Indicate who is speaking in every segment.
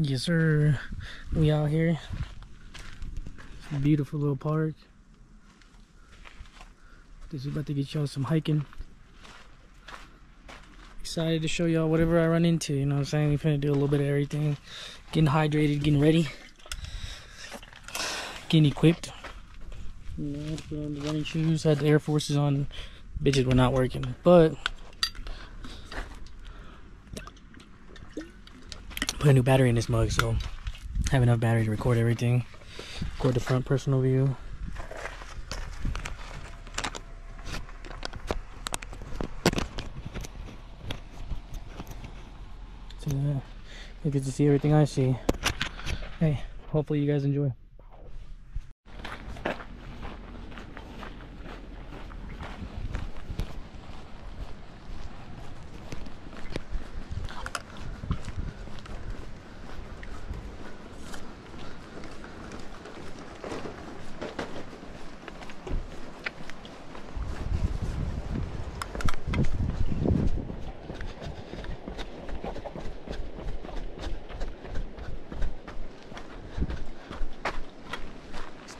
Speaker 1: Yes, sir. We out here. Beautiful little park. This is about to get y'all some hiking. Excited to show y'all whatever I run into. You know what I'm saying? We're gonna do a little bit of everything. Getting hydrated, getting ready, getting equipped. You know, put on the running shoes. Had the Air Forces on. Bitches were not working, but put a new battery in this mug, so I have enough battery to record everything. Record the front personal view. So yeah, you get to see everything I see. Hey, hopefully you guys enjoy.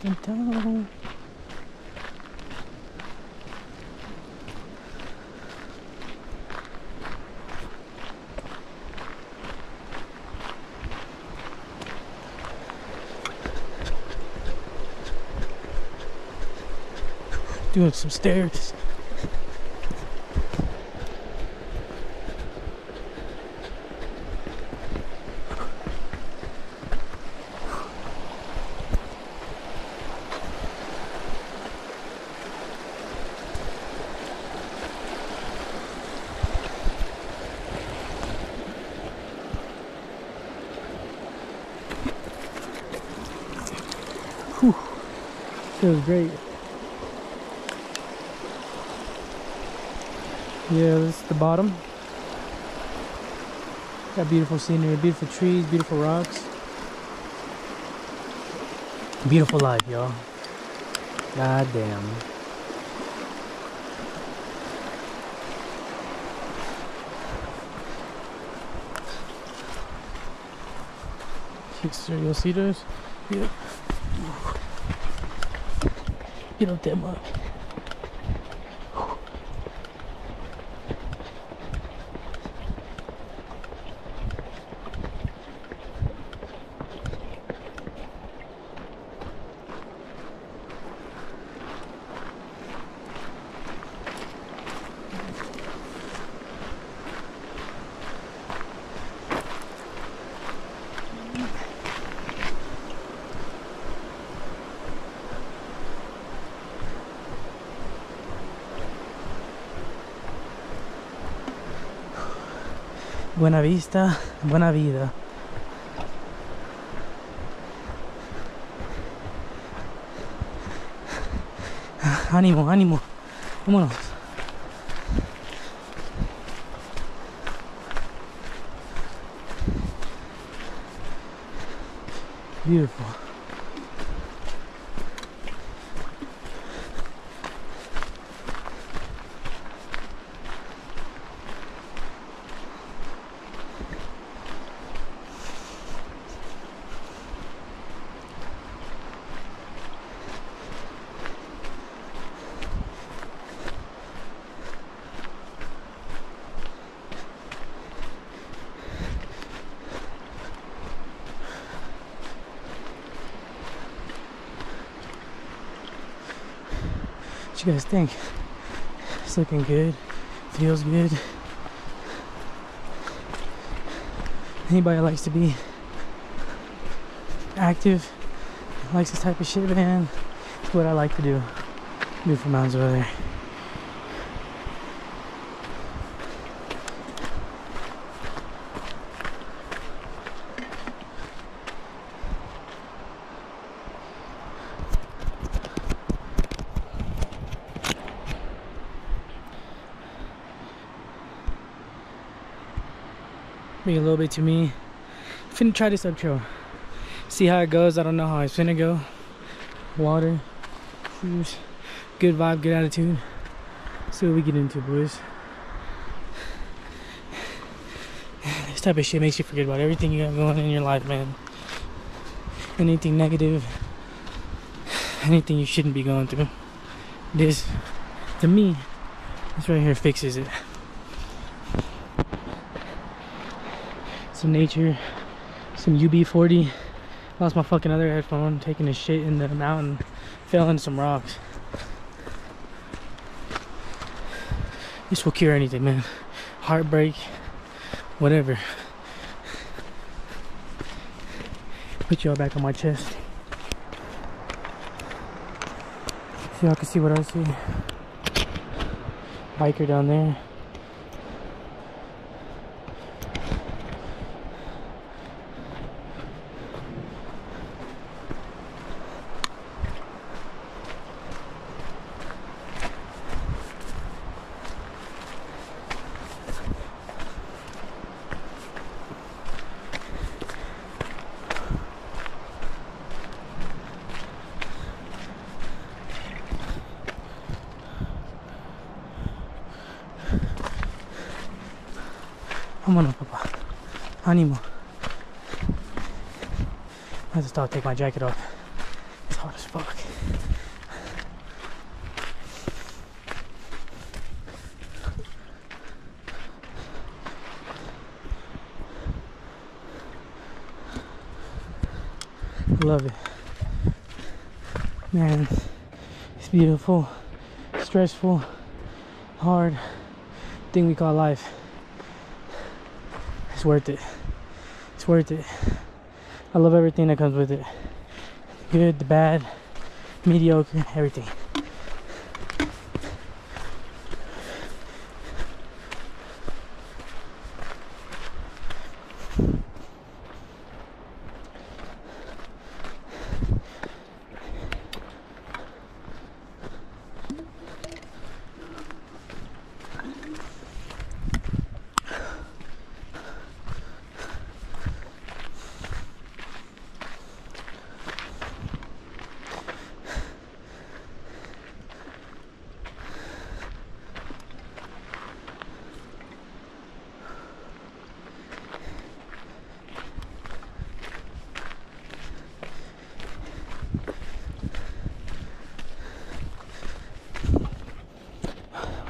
Speaker 1: Stand down. Doing some stairs. Whew. Feels great. Yeah, this is the bottom. Got beautiful scenery, beautiful trees, beautiful rocks. Beautiful life, y'all. God damn. Six you'll see those? Yep. Get up there, mug. Buena vista, buena vida. Ánimo, ánimo. Vámonos. Beautiful. What you guys think? It's looking good. Feels good. Anybody likes to be active, likes this type of shit, man, it's what I like to do. Beautiful mountains over there. Bring a little bit to me. I'm finna try this up trail. See how it goes. I don't know how it's finna go. Water, shoes, good vibe, good attitude. See what we get into, boys. This type of shit makes you forget about everything you got going on in your life, man. Anything negative, anything you shouldn't be going through. This, to me, this right here fixes it. Some nature, some UB40. Lost my fucking other headphone, taking a shit in the mountain, fell in some rocks. This will cure anything, man. Heartbreak, whatever. Put y'all back on my chest. So y'all can see what I see. Biker down there. Vámonos, papá. Ánimo. I just have to take my jacket off. It's hot as fuck. Love it. Man, it's beautiful, stressful, hard thing we call life. It's worth it. It's worth it. I love everything that comes with it. Good, the bad, mediocre, everything.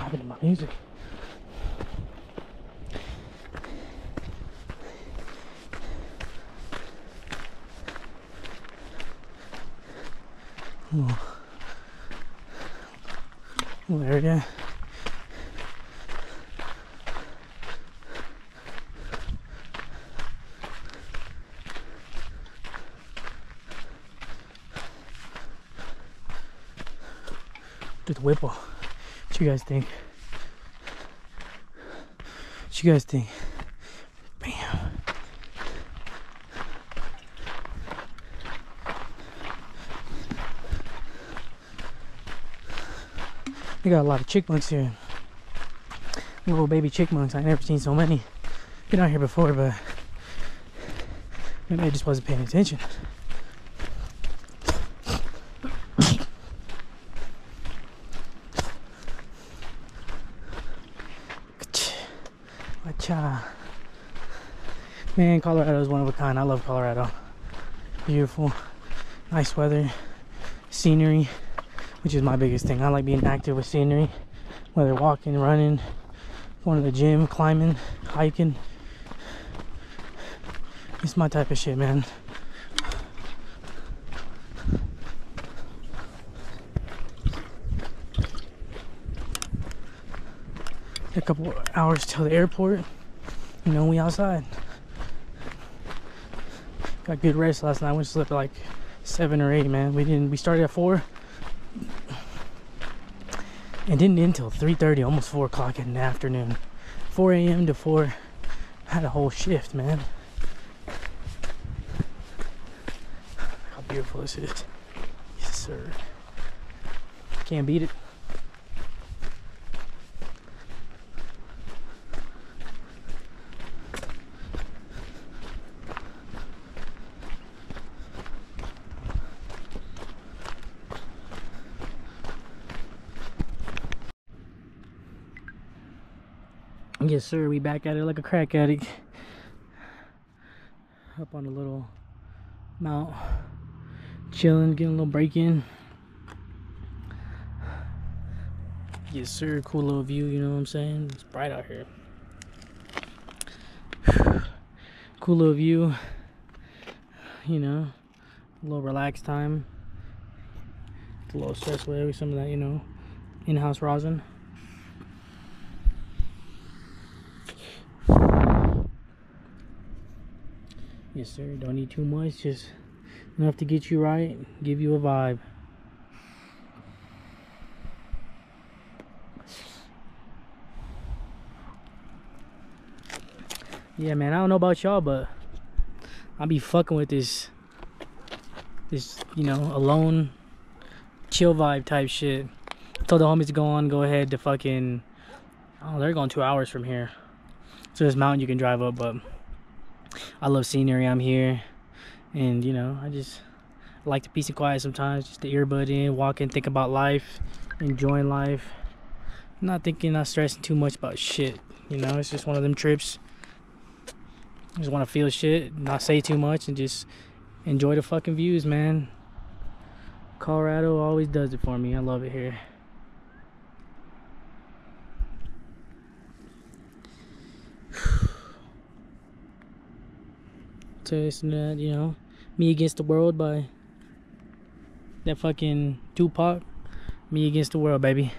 Speaker 1: Happened to my music? Oh. Little area. The Whipple. What you guys think? What you guys think? Bam. We got a lot of chickmunks here. Little baby chickmunks. I never seen so many. Been out here before, but maybe I just wasn't paying attention. Man, Colorado is one of a kind. I love Colorado. Beautiful, nice weather, scenery, which is my biggest thing. I like being active with scenery, whether walking, running, going to the gym, climbing, hiking. It's my type of shit, man. A couple hours till the airport. You know, we outside. Got good rest last night. We slept like seven or eight, man. We didn't. We started at four, and didn't end until three thirty, almost four o'clock in the afternoon. 4 a.m. to 4. Had a whole shift, man. How beautiful this is. Yes, sir. Can't beat it. Yes, sir. We back at it like a crack addict. up on a little mount, chilling, getting a little break in. Yes, sir. Cool little view, you know what I'm saying? It's bright out here. cool little view, you know, a little relaxed time. a little stress away with some of that, you know, in house rosin. Yes, sir. Don't need too much, just enough to get you right, give you a vibe. Yeah, man, I don't know about y'all, but I be fucking with this, this, you know, alone, chill vibe type shit. told the homies to go on, go ahead to fucking, oh, they're going two hours from here. So this mountain you can drive up, but I love scenery. I'm here, and you know, I just like the peace and quiet sometimes. Just the earbud in, walking, think about life, enjoying life. not thinking, not stressing too much about shit. You know, it's just one of them trips just want to feel shit, not say too much, and just enjoy the fucking views, man. Colorado always does it for me. I love it here. To listen to that, you know, Me Against the World by that fucking Tupac. Me Against the World, baby.